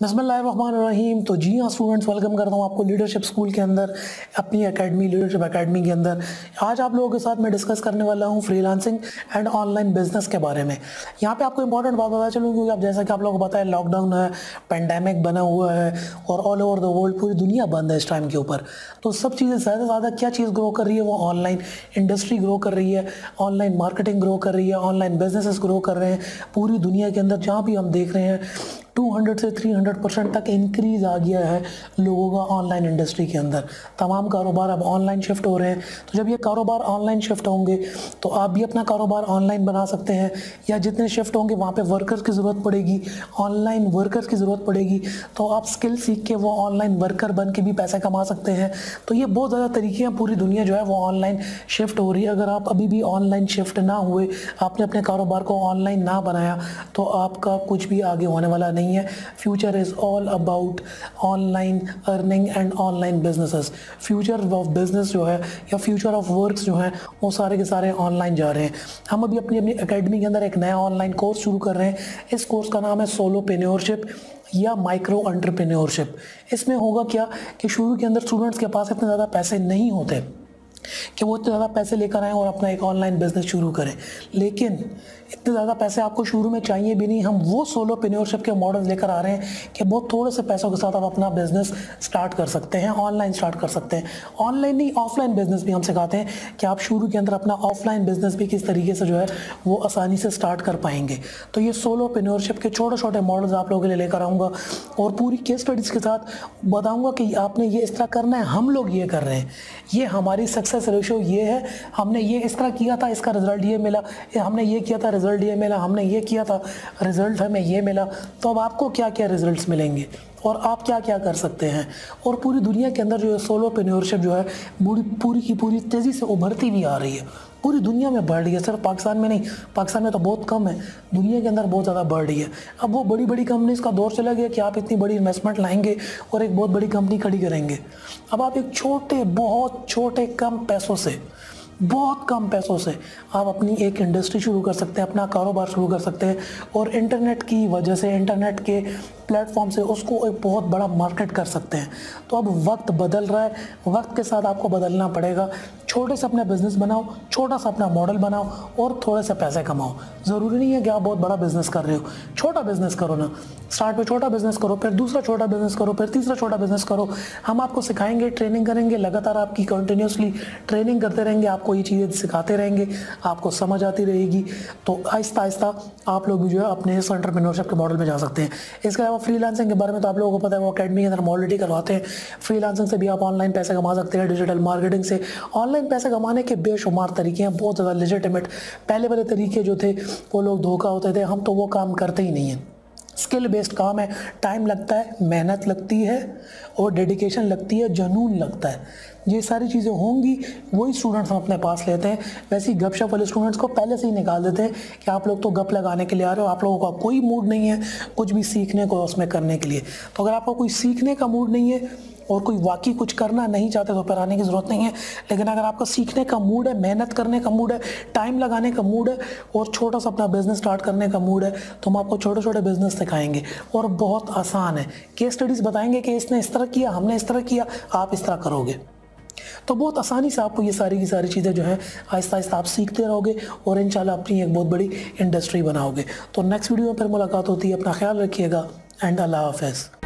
बसमीम तो जी हाँ स्टूडेंट्स वेलकम करता हूँ आपको लीडरशिप स्कूल के अंदर, अपनी एकेडमी लीडरशिप एकेडमी के अंदर। आज आप लोगों के साथ मैं डिस्कस करने वाला हूँ फ्रीलांसिंग एंड ऑनलाइन बिज़नेस के बारे में। यहाँ पे आपको इंपॉर्टेंट बात बता चलूँ क्योंकि आप जैसा कि आप लोगों को पता है लॉकडाउन है पेंडेमिक बना हुआ है, और ऑल ओवर द वर्ल्ड पूरी दुनिया बंद है इस टाइम के ऊपर। तो सब चीज़ें ज़्यादा से ज़्यादा क्या चीज़ ग्रो कर रही है? वो ऑनलाइन इंडस्ट्री ग्रो कर रही है ऑनलाइन मार्केटिंग ग्रो कर रही है ऑनलाइन बिजनेसेस ग्रो कर रहे हैं। पूरी दुनिया के अंदर जहाँ भी हम देख रहे हैं 200 से 300 परसेंट तक इंक्रीज़ आ गया है लोगों का ऑनलाइन इंडस्ट्री के अंदर। तमाम कारोबार अब ऑनलाइन शिफ्ट हो रहे हैं। तो जब ये कारोबार ऑनलाइन शिफ्ट होंगे तो आप भी अपना कारोबार ऑनलाइन बना सकते हैं, या जितने शिफ्ट होंगे, वहाँ पे वर्कर्स की ज़रूरत पड़ेगी। ऑनलाइन वर्कर्स की ज़रूरत पड़ेगी। तो आप स्किल सीख के वो ऑनलाइन वर्कर बन के भी पैसे कमा सकते हैं। तो ये बहुत ज़्यादा तरीके हैं, पूरी दुनिया जो है वो ऑनलाइन शिफ्ट हो रही है। अगर आप अभी भी ऑनलाइन शिफ्ट ना हुए, आपने अपने कारोबार को ऑनलाइन ना बनाया तो आपका कुछ भी आगे होने वाला नहीं है। Future is all about online earning and online businesses future of business जो है या फ्यूचर ऑफ़ वर्क्स जो है, वो सारे के सारे ऑनलाइन जा रहे हैं। हम अभी अपनी अपनी अकेडमी के अंदर एक नया ऑनलाइन कोर्स शुरू कर रहे हैं। इस कोर्स का नाम है सोलो पेन्योरशिप या माइक्रो एंटरप्रेन्योरशिप इसमें होगा क्या कि शुरू के अंदर स्टूडेंट्स के पास इतने ज़्यादा पैसे नहीं होते। कि वो इतने ज़्यादा पैसे लेकर आएँ और अपना एक ऑनलाइन बिज़नेस शुरू करें। लेकिन इतने ज़्यादा पैसे आपको शुरू में चाहिए भी नहीं। हम वो सोलो पेन्योरशिप के मॉडल्स लेकर आ रहे हैं कि बहुत थोड़े से पैसों के साथ आप अपना बिज़नेस स्टार्ट कर सकते हैं ऑनलाइन स्टार्ट कर सकते हैं। ऑनलाइन नहीं ऑफलाइन बिज़नेस भी हम सिखाते हैं कि आप शुरू के अंदर अपना ऑफलाइन बिज़नेस भी किस तरीके से जो है वो आसानी से स्टार्ट कर पाएँगे। तो ये सोलो पेन्योरशिप के छोटे छोटे मॉडल्स आप लोगों के लिए लेकर आऊँगा और पूरी केस स्टडीज़ के साथ बताऊँगा कि आपने ये इस तरह करना है, हम लोग ये कर रहे हैं। ये हमारी सक्सेस रेशो ये है, हमने ये इस तरह किया था, इसका रिज़ल्ट ये मिला हमने ये किया था रिज़ल्ट ये मिला, हमने ये किया था रिज़ल्ट हमें ये मिला तो अब आपको क्या क्या रिज़ल्ट मिलेंगे? और आप क्या क्या कर सकते हैं? और पूरी दुनिया के अंदर जो है सोलो पेन्योरशिप जो है पूरी पूरी की पूरी तेज़ी से उभरती भी आ रही है। पूरी दुनिया में बढ़ रही है, सिर्फ़ पाकिस्तान में नहीं, पाकिस्तान में तो बहुत कम है। दुनिया के अंदर बहुत ज़्यादा बढ़ रही है। अब वो बड़ी बड़ी कंपनीज़ का दौर चला गया कि आप इतनी बड़ी इन्वेस्टमेंट लाएँगे और एक बहुत बड़ी कंपनी खड़ी करेंगे। अब आप एक छोटे, बहुत छोटे कम पैसों से, बहुत कम पैसों से आप अपनी एक इंडस्ट्री शुरू कर सकते हैं, अपना कारोबार शुरू कर सकते हैं। और इंटरनेट की वजह से इंटरनेट के प्लेटफॉर्म से उसको एक बहुत बड़ा मार्केट कर सकते हैं। तो अब वक्त बदल रहा है, वक्त के साथ आपको बदलना पड़ेगा। छोटे से अपना बिज़नेस बनाओ, छोटा सा अपना मॉडल बनाओ और थोड़े से पैसे कमाओ। ज़रूरी नहीं है कि आप बहुत बड़ा बिज़नेस कर रहे हो। छोटा बिज़नेस करो ना। स्टार्ट में छोटा बिज़नेस करो, फिर दूसरा छोटा बिज़नेस करो, फिर तीसरा छोटा बिज़नेस करो। हम आपको सिखाएँगे ट्रेनिंग करेंगे, लगातार आपकी कंटिन्यूसली ट्रेनिंग करते रहेंगे, आपको ये चीज़ें सिखाते रहेंगे, आपको समझ आती रहेगी। तो आहिस्ता आहिस्ता आप लोग भी जो है अपने इस एंटरप्रेन्योरशिप के मॉडल में जा सकते हैं। इसके अलावा फ्रीलांसिंग के बारे में तो आप लोगों को पता है वो अकेडमी के अंदर हम ऑलरेडी करवाते हैं। फ्रीलांसिंग से भी आप ऑनलाइन पैसा कमा सकते हैं डिजिटल मार्केटिंग से। ऑनलाइन पैसे कमाने के बेशुमार तरीके हैं, बहुत ज़्यादा लिजिटमेट पहले वाले तरीके जो थे, वो लोग धोखा होते थे। हम तो वो काम करते ही नहीं हैं। स्किल बेस्ड काम है। टाइम लगता है, मेहनत लगती है और डेडिकेशन लगती है, जनून लगता है। ये सारी चीज़ें होंगी, वही स्टूडेंट्स हम अपने पास लेते हैं। वैसे ही गपशप वाले स्टूडेंट्स को पहले से ही निकाल देते हैं कि आप लोग तो गप लगाने के लिए आ रहे हो, आप लोगों का कोई मूड नहीं है कुछ भी सीखने को, उसमें करने के लिए। तो अगर आपको कोई सीखने का मूड नहीं है और कोई वाकई कुछ करना नहीं चाहते तो फिर आने की ज़रूरत नहीं है। लेकिन अगर आपका सीखने का मूड है, मेहनत करने का मूड है, टाइम लगाने का मूड है और छोटा सा अपना बिज़नेस स्टार्ट करने का मूड है तो हम आपको छोटे छोटे बिज़नेस सिखाएँगे। और बहुत आसान है। केस स्टडीज़ बताएँगे कि इसने इस तरह किया, हमने इस तरह किया, आप इस तरह करोगे। तो बहुत आसानी से आपको ये सारी की सारी चीज़ें जो है, आहिस्ता आहिस्ता आप सीखते रहोगे और इन अपनी एक बहुत बड़ी इंडस्ट्री बनाओगे। तो नेक्स्ट वीडियो में फिर मुलाकात होती है, अपना ख्याल रखिएगा एंड अल्लाह हाफ़